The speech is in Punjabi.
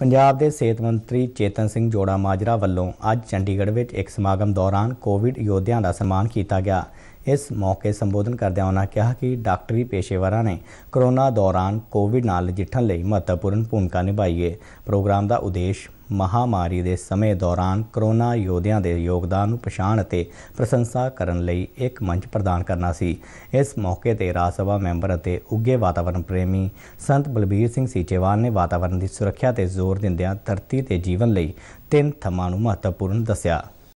ਪੰਜਾਬ ਦੇ ਸਿਹਤ ਮੰਤਰੀ ਚੇਤਨ ਸਿੰਘ ਜੋੜਾ ਮਾਜਰਾ ਵੱਲੋਂ ਅੱਜ ਚੰਡੀਗੜ੍ਹ ਵਿੱਚ ਇੱਕ ਸਮਾਗਮ ਦੌਰਾਨ ਕੋਵਿਡ ਯੋਧਿਆਂ ਦਾ ਸਨਮਾਨ ਕੀਤਾ ਗਿਆ। ਇਸ ਮੌਕੇ ਸੰਬੋਧਨ ਕਰਦਿਆਂ ਉਹਨਾਂ ਕਿਹਾ ਕਿ ਡਾਕਟਰੀ ਪੇਸ਼ੇਵਰਾਂ ਨੇ ਕਰੋਨਾ ਦੌਰਾਨ ਕੋਵਿਡ ਨਾਲ ਨਜਿੱਠਣ ਲਈ ਮਹੱਤਵਪੂਰਨ ਭੂਮਿਕਾ ਨਿਭਾਈ ਹੈ ਪ੍ਰੋਗਰਾਮ ਦਾ ਉਦੇਸ਼ ਮਹਾਮਾਰੀ ਦੇ ਸਮੇਂ ਦੌਰਾਨ ਕਰੋਨਾ ਯੋਧਿਆਂ ਦੇ ਯੋਗਦਾਨ ਨੂੰ ਪਛਾਣ ਅਤੇ ਪ੍ਰਸ਼ੰਸਾ ਕਰਨ ਲਈ ਇੱਕ ਮੰਚ ਪ੍ਰਦਾਨ ਕਰਨਾ ਸੀ। ਇਸ ਮੌਕੇ ਤੇ ਰਾਜ ਸਭਾ ਮੈਂਬਰ ਅਤੇ ਉੱਗੇ ਵਾਤਾਵਰਣ ਪ੍ਰੇਮੀ ਸੰਤ ਬਲਬੀਰ ਸਿੰਘ ਸੀਚੇਵਾਲ ਨੇ ਵਾਤਾਵਰਣ ਦੀ ਸੁਰੱਖਿਆ ਤੇ ਜ਼ੋਰ ਦਿੰਦਿਆਂ ਧਰਤੀ ਤੇ ਜੀਵਨ ਲਈ ਤਿੰਨ ਥੰਮਾਂ ਨੂੰ ਮਹੱਤਵਪੂਰਨ ਦੱਸਿਆ।